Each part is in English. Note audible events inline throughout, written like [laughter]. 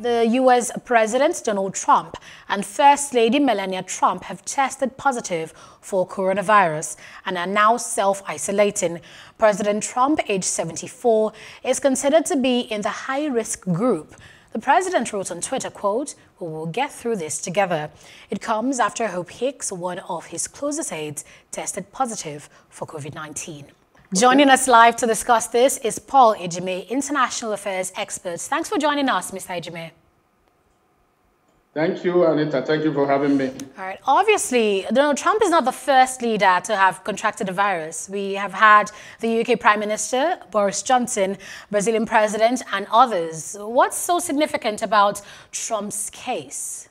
The US President Donald Trump and First Lady Melania Trump have tested positive for coronavirus and are now self-isolating. President Trump, age 74, is considered to be in the high-risk group. The president wrote on Twitter, quote, we will get through this together. It comes after Hope Hicks, one of his closest aides, tested positive for COVID-19. Joining us live to discuss this is Paul Ejime, International Affairs expert. Thanks for joining us, Mr. Ejime. Thank you, Anita. Thank you for having me. All right. Obviously, Donald Trump is not the first leader to have contracted the virus. We have had the UK Prime Minister, Boris Johnson, Brazilian President, and others. What's so significant about Trump's case?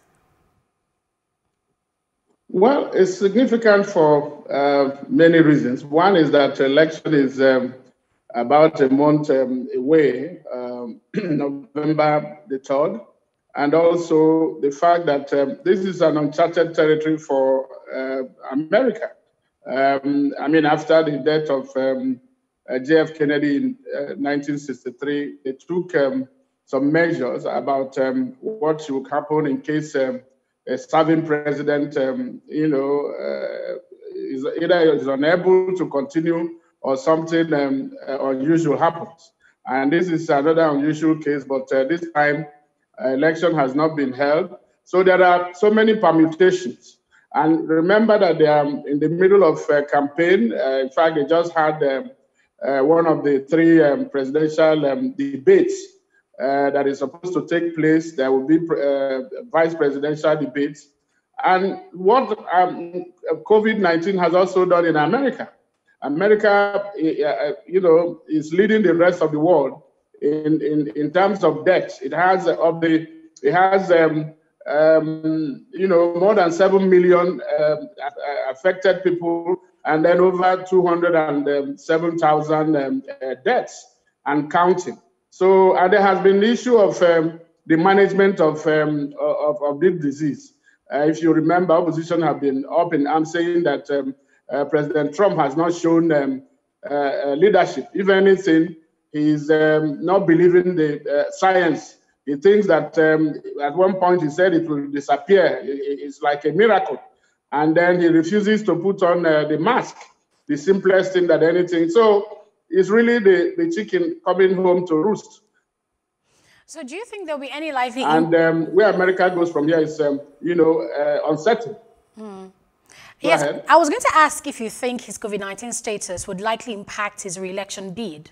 Well, it's significant for uh, many reasons. One is that election is um, about a month um, away, um, [clears throat] November the 3rd, and also the fact that um, this is an uncharted territory for uh, America. Um, I mean, after the death of um, uh, J.F. Kennedy in 1963, uh, they took some measures about what would happen in case a serving president, um, you know, uh, is either is unable to continue or something um, uh, unusual happens. And this is another unusual case, but uh, this time uh, election has not been held. So there are so many permutations. And remember that they are in the middle of a campaign. Uh, in fact, they just had um, uh, one of the three um, presidential um, debates uh, that is supposed to take place. There will be uh, vice presidential debates. And what um, COVID 19 has also done in America, America, uh, you know, is leading the rest of the world in, in, in terms of deaths. It has of the it has um, um, you know more than seven million um, affected people, and then over two hundred and seven thousand um, uh, deaths and counting. So uh, there has been the issue of um, the management of, um, of, of, this disease. Uh, if you remember, opposition have been up in arms saying that um, uh, President Trump has not shown um, uh, uh, leadership. If anything, he's um, not believing the uh, science. He thinks that um, at one point he said it will disappear. It's like a miracle. And then he refuses to put on the mask, the simplest thing that anything. So is really the, the chicken coming home to roost. So do you think there'll be any likely... And um, where America goes from here is, um, you know, uh, uncertain. Hmm. Yes, ahead. I was going to ask if you think his COVID-19 status would likely impact his re-election bid.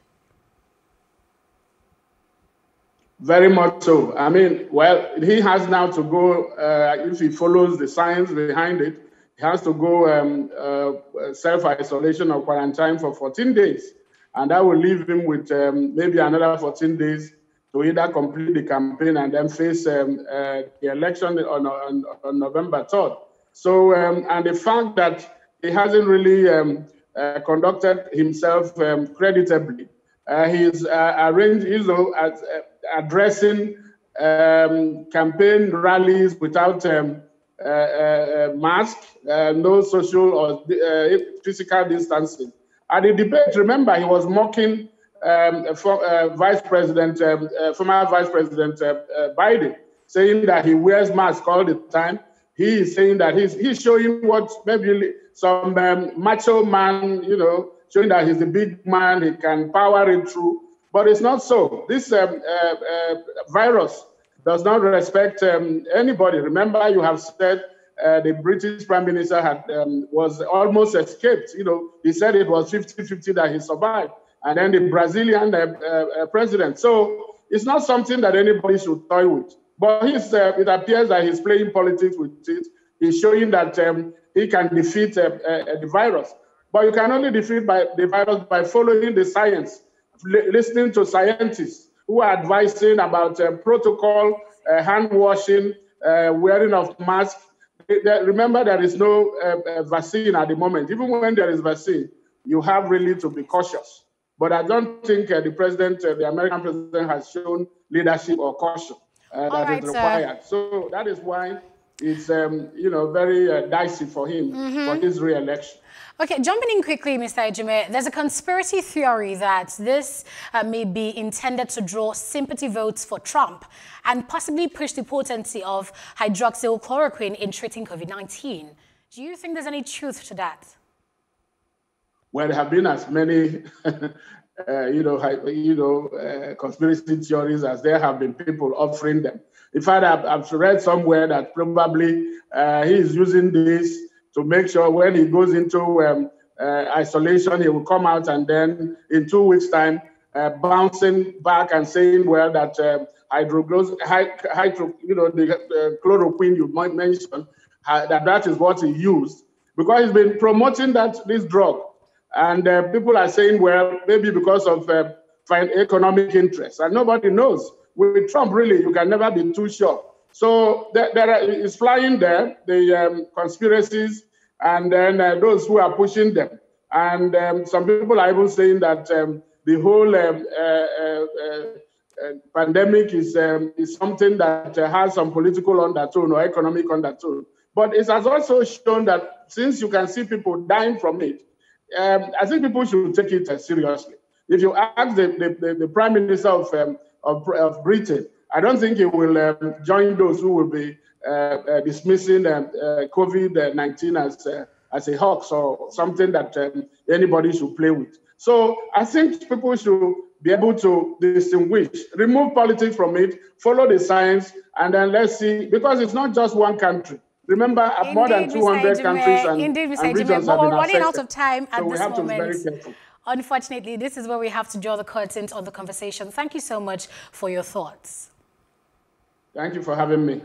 Very much so. I mean, well, he has now to go, uh, if he follows the science behind it, he has to go um, uh, self-isolation or quarantine for 14 days and that will leave him with um, maybe another 14 days to either complete the campaign and then face um, uh, the election on, on, on, November 3rd. So, um, and the fact that he hasn't really um, uh, conducted himself um, creditably, uh, he's uh, arranged, you know, as, uh, addressing um, campaign rallies without um, uh, mask, no social or physical distancing. At the debate, remember, he was mocking um, for, uh, Vice President, um, uh, former Vice President uh, uh, Biden, saying that he wears mask all the time. He is saying that he's, he's showing what maybe some um, macho man, you know, showing that he's a big man, he can power it through. But it's not so. This um, uh, uh, virus does not respect um, anybody. Remember, you have said uh, the British Prime Minister had um, was almost escaped. You know, he said it was 50-50 that he survived, and then the Brazilian uh, uh, president. So it's not something that anybody should toy with. But uh, it appears that he's playing politics with it. He's showing that um, he can defeat uh, the virus. But you can only defeat by the virus by following the science, listening to scientists who are advising about protocol, hand washing, wearing of masks, remember there is no uh, uh, vaccine at the moment. Even when there is vaccine, you have really to be cautious. But I don't think uh, the president, uh, the American president, has shown leadership or caution uh, that right, is required. Sir. So that is why it's um, you know very uh, dicey for him mm -hmm. for his re-election. Okay, jumping in quickly, Mr. Ejime, there's a conspiracy theory that this uh, may be intended to draw sympathy votes for Trump and possibly push the potency of hydroxychloroquine in treating COVID-19. Do you think there's any truth to that? Well, there have been as many, [laughs] uh, you know, you know, uh, conspiracy theories as there have been people offering them. In fact, I've, I've read somewhere that probably uh, he is using this to make sure when he goes into um, uh, isolation, he will come out and then in two weeks' time, uh, bouncing back and saying, well, that uh, hydro, you know, the uh, chloroquine you might mention, that that is what he used because he's been promoting that this drug, and uh, people are saying, well, maybe because of uh, economic interests, and nobody knows. With Trump, really, you can never be too sure. So there, there are, it's flying there, the um, conspiracies, and then uh, those who are pushing them. And um, some people are even saying that um, the whole um, uh, uh, uh, pandemic is, um, is something that has some political undertone or economic undertone. But it has also shown that since you can see people dying from it, um, I think people should take it seriously. If you ask the, the, the Prime Minister of, um, of, of, Britain, I don't think he will um, join those who will be uh, uh, dismissing um, uh, COVID 19 as, as a hoax or something that um, anybody should play with. So I think people should be able to distinguish, remove politics from it, follow the science, and then let's see, because it's not just one country. Remember, indeed, more than 200 countries and, indeed, Mr. and regions we're running out of time at so this moment. Unfortunately, this is where we have to draw the curtains on the conversation. Thank you so much for your thoughts. Thank you for having me.